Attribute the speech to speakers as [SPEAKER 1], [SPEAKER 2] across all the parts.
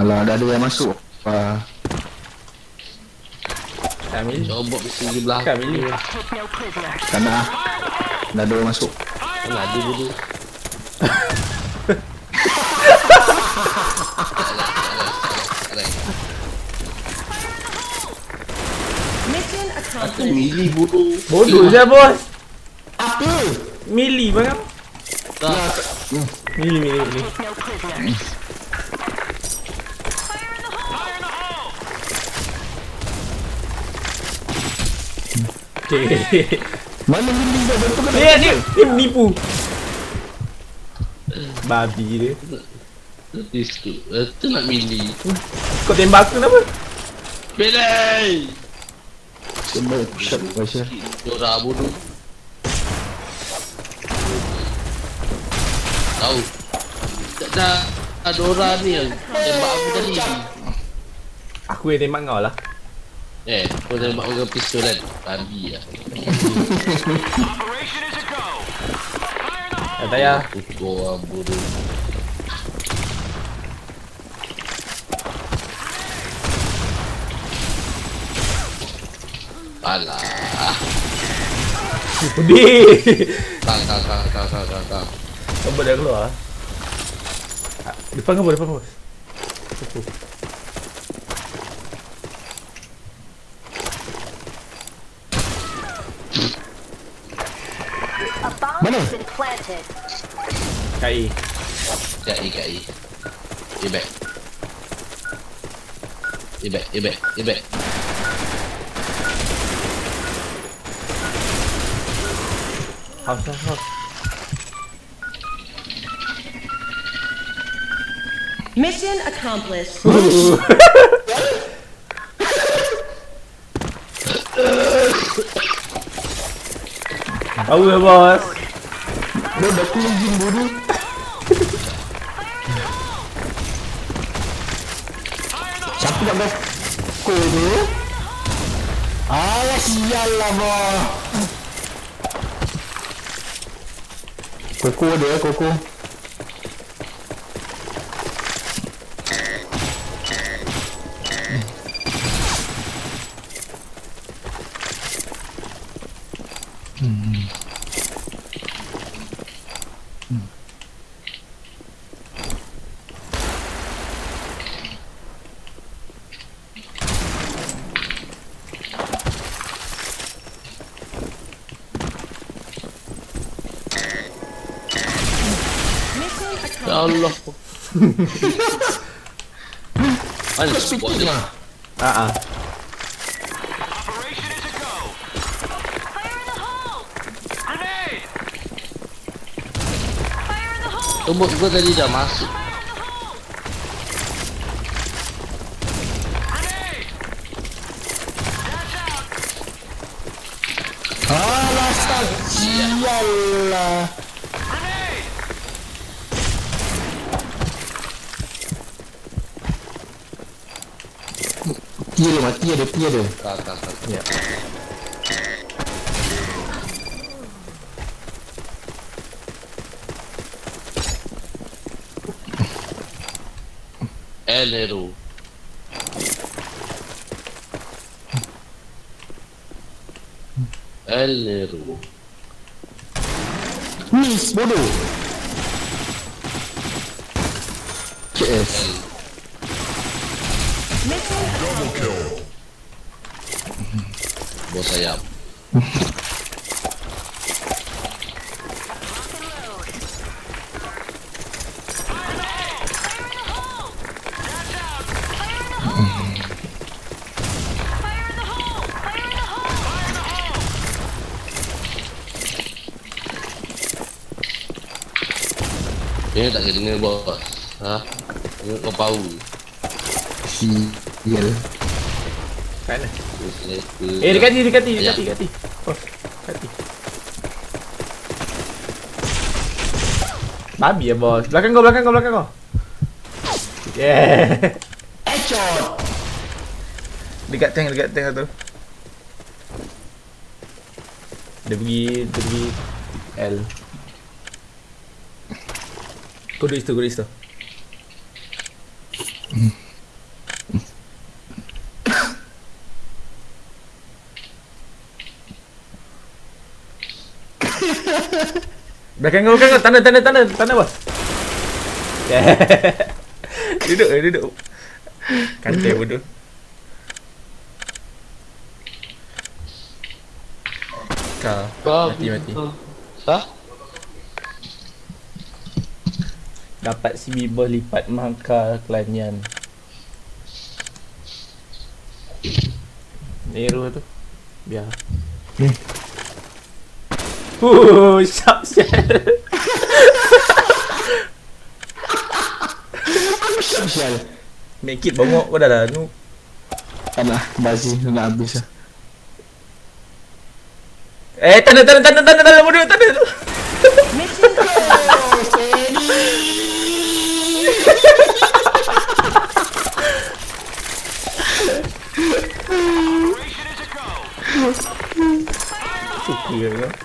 [SPEAKER 1] Alah, dah ada yang masuk. Ah,
[SPEAKER 2] milih.
[SPEAKER 3] Coba mesti di
[SPEAKER 2] milih.
[SPEAKER 4] Take no prisoner.
[SPEAKER 1] tak nak ah. Dah ada orang masuk.
[SPEAKER 3] Kan ada dulu.
[SPEAKER 4] Accomplished.
[SPEAKER 3] Milih bodoh.
[SPEAKER 2] Bodoh je bos.
[SPEAKER 1] Apa?
[SPEAKER 2] Milih bang.
[SPEAKER 3] Tak.
[SPEAKER 2] Milih milih milih. Okay.
[SPEAKER 1] Mana milih dah betul kan?
[SPEAKER 2] Dia dia dia menipu. Babi dia.
[SPEAKER 3] Itu. Itu nak milih.
[SPEAKER 2] Kau tembak aku kenapa?
[SPEAKER 3] Pilih.
[SPEAKER 1] Semua shot Malaysia.
[SPEAKER 3] Dora bodoh. Tahu. Tak dah. Dora ni yang tembak aku tadi.
[SPEAKER 2] Aku yang tembak kau lah.
[SPEAKER 3] Eh, kau tembak aku dengan pistol kan? Babi lah.
[SPEAKER 2] Tak payah.
[SPEAKER 3] Kau orang bodoh. Alah.
[SPEAKER 2] Pedih.
[SPEAKER 3] Kang, kang, kang, kang, kang, kang, kang.
[SPEAKER 2] Kau dah keluar. Ah, Depan kau depan kau.
[SPEAKER 4] A bomb
[SPEAKER 1] Mana?
[SPEAKER 4] Has been planted.
[SPEAKER 2] Kai.
[SPEAKER 3] Kat A, kat A. A back. A back, A back, A back.
[SPEAKER 2] House house house.
[SPEAKER 4] Mission accomplished.
[SPEAKER 2] Tahu ya bos.
[SPEAKER 1] Dia dah closing bodoh. Siapa nak best Kau tu? Alah sial lah boh. Koko dia, koko.
[SPEAKER 4] Mission
[SPEAKER 3] Ya
[SPEAKER 4] accomplished.
[SPEAKER 3] Allah. Mana spot dia?
[SPEAKER 2] Ah ah.
[SPEAKER 3] Tombok gua tadi dah masuk.
[SPEAKER 1] Alah start. Sial lah. Tia dia mati ada, tia ada.
[SPEAKER 3] Kak, kak, kak.
[SPEAKER 2] Ya.
[SPEAKER 3] El Hero. El Hero.
[SPEAKER 1] Miss bodoh. CS.
[SPEAKER 3] Bos ayam. Ini tak kena dengar bos. Ha? Dengar kau bau.
[SPEAKER 1] Sial.
[SPEAKER 2] Kan?
[SPEAKER 3] Eh,
[SPEAKER 2] Eh dekat ni dekat ni
[SPEAKER 3] Ya.
[SPEAKER 2] dekat ni dekat ni. Oh, dekat ni. Babi ya bos. Belakang kau belakang kau belakang kau. Yeah.
[SPEAKER 1] Headshot.
[SPEAKER 2] Dekat tank dekat tank tu. Dia pergi dia pergi L. Kau duduk situ, kau duduk situ. Belakang kau, belakang kau. Tanda, tanda, tanda. Tanda bos. Yeah. duduk, eh, duduk. Kantai bodoh. Kau. Mati, mati.
[SPEAKER 3] Sah?
[SPEAKER 2] Dapat si Bibos lipat mangkal kelanian. Nero tu. Biar.
[SPEAKER 1] Hmm.
[SPEAKER 2] Uh, syak sial.
[SPEAKER 1] Sial.
[SPEAKER 2] Make it bongok kau dah dah nu.
[SPEAKER 1] Tak nak Bazi nak habis lah
[SPEAKER 2] Eh, tanda tanda tanda tanda tanda bodoh tanda.
[SPEAKER 4] Mission
[SPEAKER 2] Suka kau.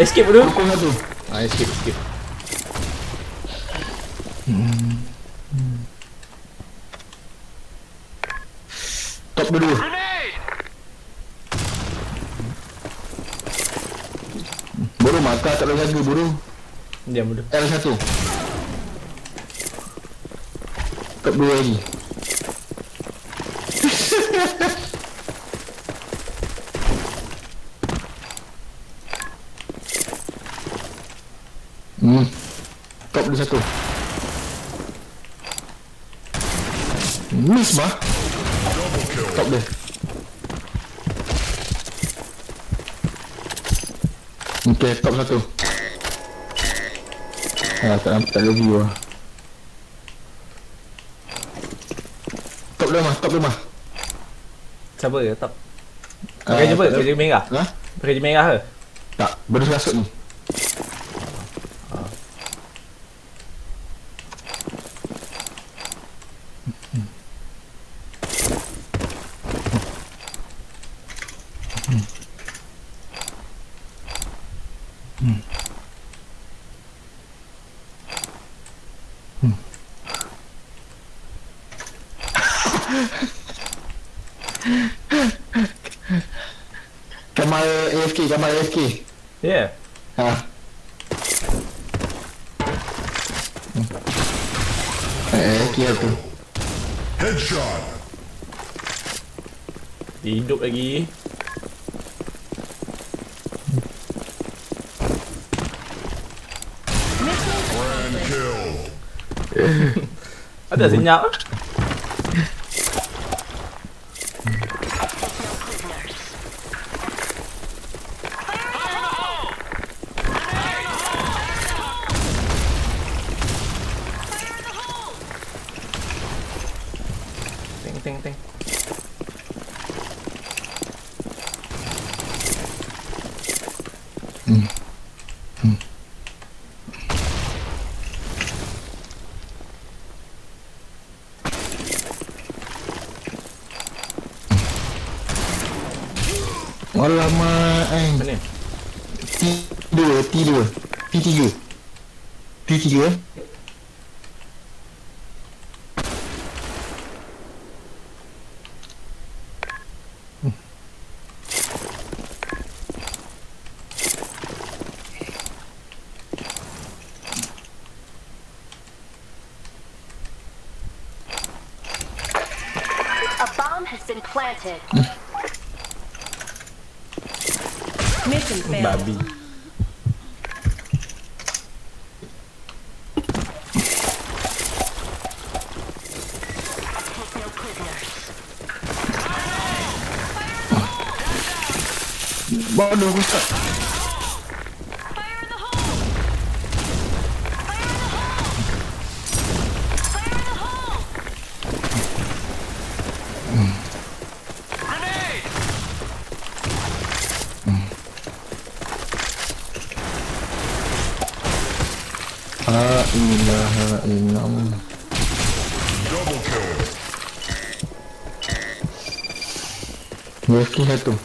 [SPEAKER 2] Escape bodoh.
[SPEAKER 1] Pukul satu
[SPEAKER 2] Ah, escape escape.
[SPEAKER 1] Top dulu Buru maka tak boleh jaga buru
[SPEAKER 2] Diam bodoh.
[SPEAKER 1] L satu Top dua lagi Hmm Top dia satu. Miss mah Top dia. Okay, top satu. Ah, tak nampak tak ada view lah Top dia mah, top dia mah.
[SPEAKER 2] Siapa ke top? Pakai jumpa
[SPEAKER 1] tak
[SPEAKER 2] kerja merah.
[SPEAKER 1] Ha?
[SPEAKER 2] Pakai je merah ke?
[SPEAKER 1] Tak, baru rasuk ni Eh, AFK aku
[SPEAKER 4] Headshot.
[SPEAKER 2] Hidup lagi.
[SPEAKER 4] Grand kill.
[SPEAKER 2] Ada senyap. Teng teng teng.
[SPEAKER 1] Alamak eh.
[SPEAKER 2] Mana?
[SPEAKER 1] T2, T2 T3 T3 eh
[SPEAKER 5] been planted.
[SPEAKER 4] Mission failed.
[SPEAKER 2] Babi.
[SPEAKER 5] Take no prisoners.
[SPEAKER 1] Bodoh Ustaz AFK satu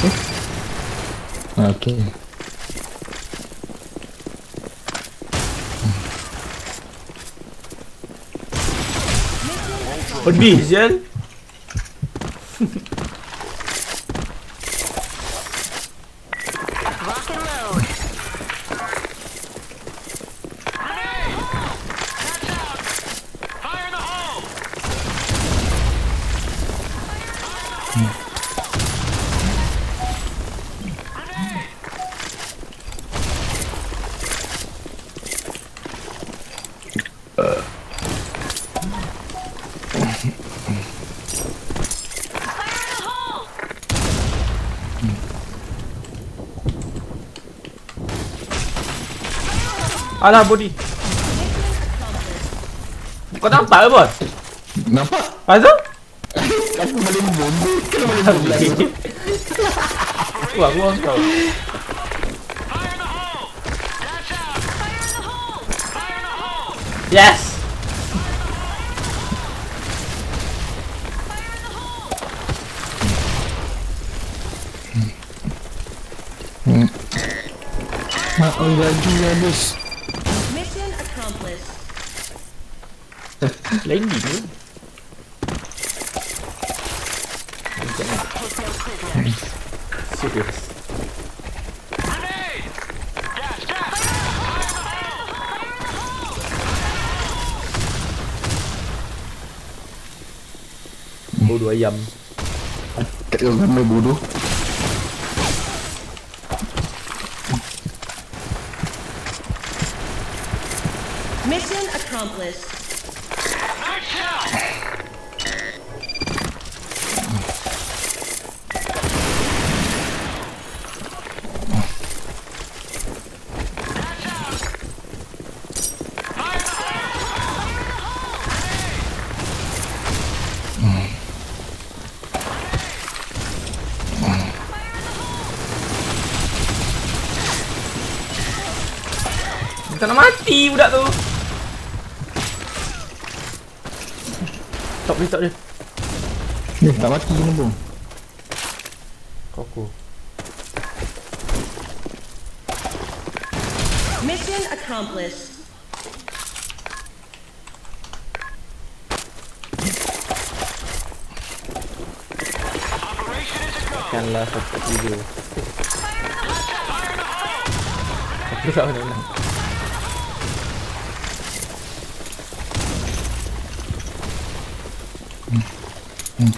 [SPEAKER 1] Eh? Okay
[SPEAKER 2] Pedih sial.
[SPEAKER 5] Rock and load.
[SPEAKER 2] Alah body. Kau nampak ke bos?
[SPEAKER 1] Nampak?
[SPEAKER 2] Lepas tu?
[SPEAKER 1] Aku boleh bomba. Bomba lagi.
[SPEAKER 2] Wah, aku orang kau. Yes.
[SPEAKER 1] Mak oi lagi habis.
[SPEAKER 4] Mission accomplished.
[SPEAKER 2] Lain ni ke? Serius. Bodoh ayam.
[SPEAKER 1] Tak tahu ramai bodoh.
[SPEAKER 4] Mission accomplished.
[SPEAKER 2] Nak mati budak tu. Stop dia, stop dia.
[SPEAKER 1] Ni tak mati ni bom.
[SPEAKER 2] Koko.
[SPEAKER 4] Mission accomplished.
[SPEAKER 2] Tekanlah satu video. Aku tak nak ulang. Mana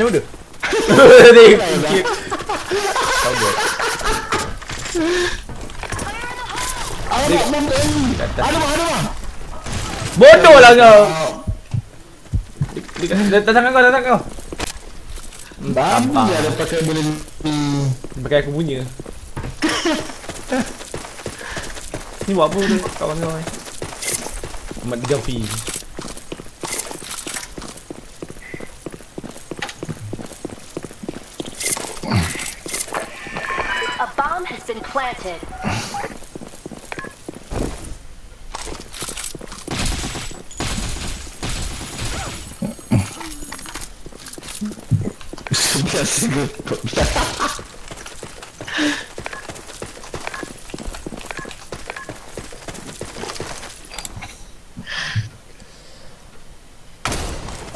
[SPEAKER 1] bom tu.
[SPEAKER 2] Datang.
[SPEAKER 1] Alamak, alamak.
[SPEAKER 2] Bodoh lah kau. Dekat datang kau, datang kau.
[SPEAKER 1] Babi
[SPEAKER 2] Sampah.
[SPEAKER 1] dia ada pakai benda ni.
[SPEAKER 2] Pakai aku punya. Ni buat apa tu kawan kau ni? Amat Gafi.
[SPEAKER 5] A bomb has been planted.
[SPEAKER 1] Biasa ke?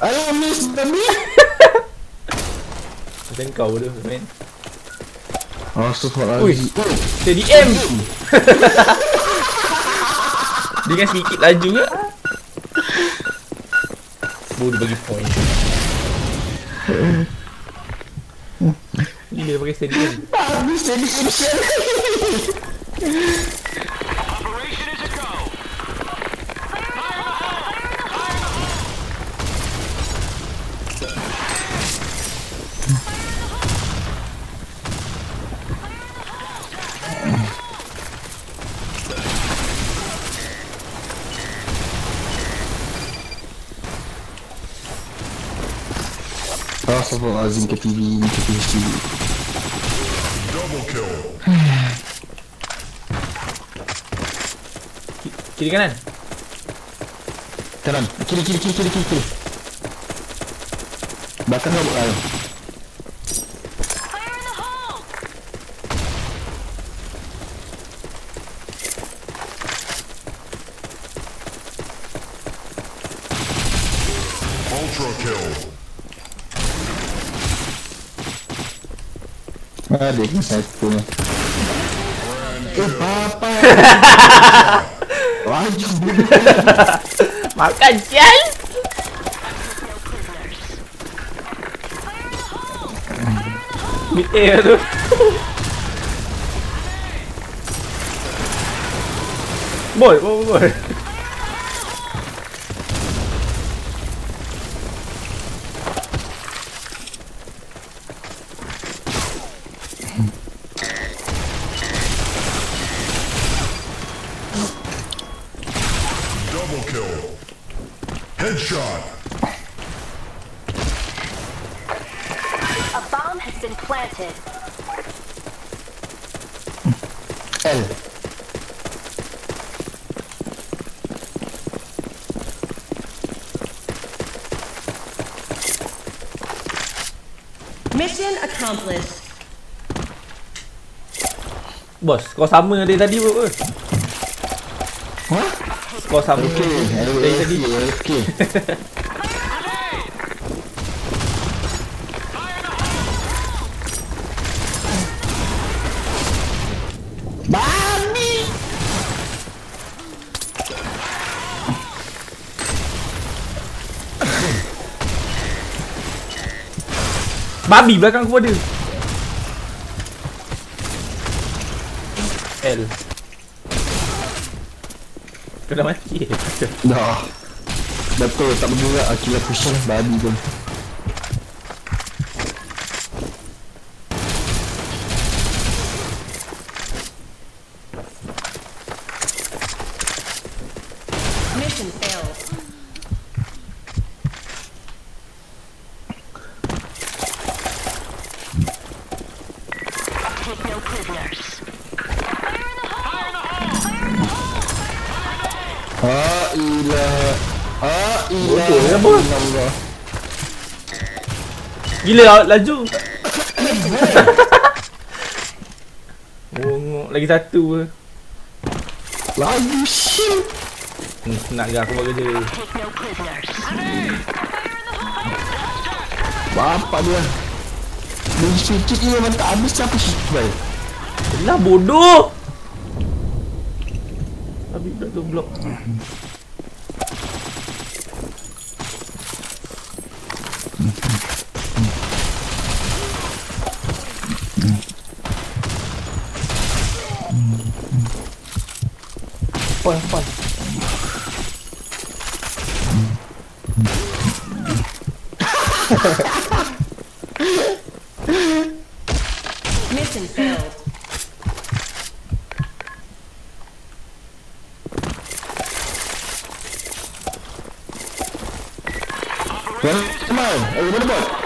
[SPEAKER 1] Alah, miss babi.
[SPEAKER 2] Macam kau tu, man.
[SPEAKER 1] Astagfirullahaladzim.
[SPEAKER 2] Steady M. Dengan sedikit laju ke? Bodoh bagi point. Ni dia pakai steady M.
[SPEAKER 1] Habis jadi initial. Astagfirullahaladzim ke TV ni ke TV
[SPEAKER 4] kill.
[SPEAKER 2] Kiri kanan.
[SPEAKER 1] Kanan Kiri kiri kiri kiri kiri kiri Belakang kau buat
[SPEAKER 4] Ultra kill.
[SPEAKER 1] Ada ke satu ni? Eh, papa. Wajib
[SPEAKER 2] Makan sial. Mid air tu. Boy, boy, boy.
[SPEAKER 5] Planted.
[SPEAKER 1] L.
[SPEAKER 4] Mission accomplished.
[SPEAKER 2] Bos, kau sama dari tadi bro.
[SPEAKER 1] Hah?
[SPEAKER 2] Kau sama
[SPEAKER 1] Okey,
[SPEAKER 2] dari tadi.
[SPEAKER 1] okey, Babi
[SPEAKER 2] belakang aku ada. L. Kau dah mati.
[SPEAKER 1] Dah. Betul, tak bergerak Akila pusing babi pun.
[SPEAKER 4] Mission failed.
[SPEAKER 5] Take no prisoners.
[SPEAKER 1] Ilah. Ilah.
[SPEAKER 2] Bodoh ya, bos.
[SPEAKER 1] Allah.
[SPEAKER 2] Gila laju. Bongok lagi satu ke.
[SPEAKER 1] Laju shit.
[SPEAKER 2] Nak ke aku buat kerja.
[SPEAKER 1] Bapak dia. Dia sikit je memang tak habis siapa shit baik.
[SPEAKER 2] Lah bodoh. Habis budak tu blok. Apa apa?
[SPEAKER 4] Mission failed.
[SPEAKER 1] Come on. Eh, mana bot?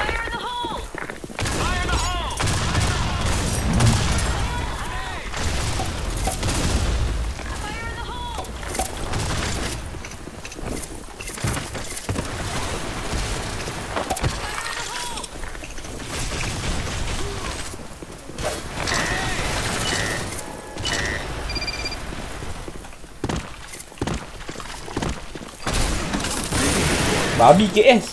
[SPEAKER 2] Babi KS.